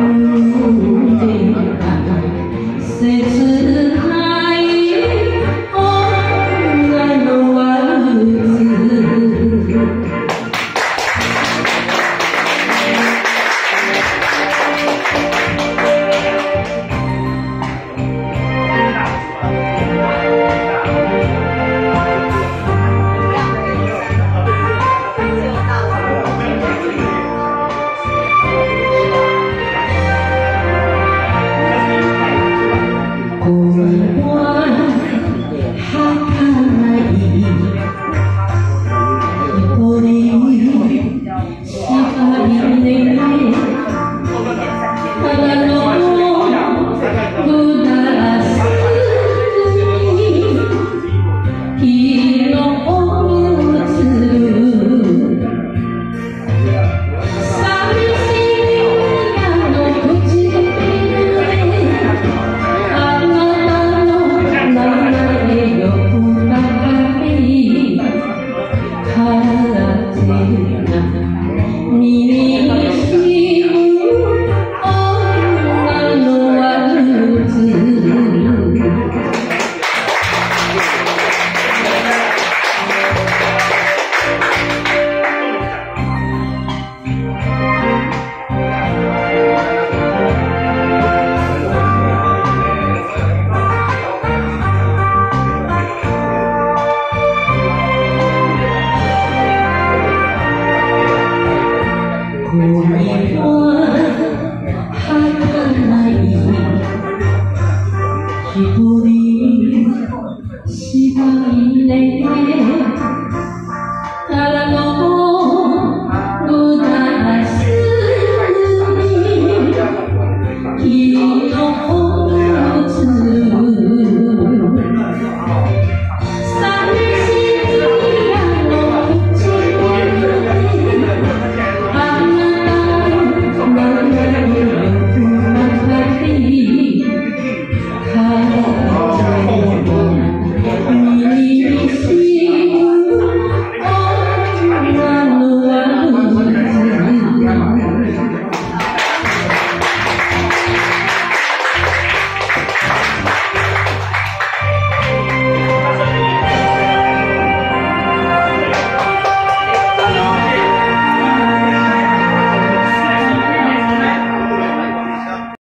Holy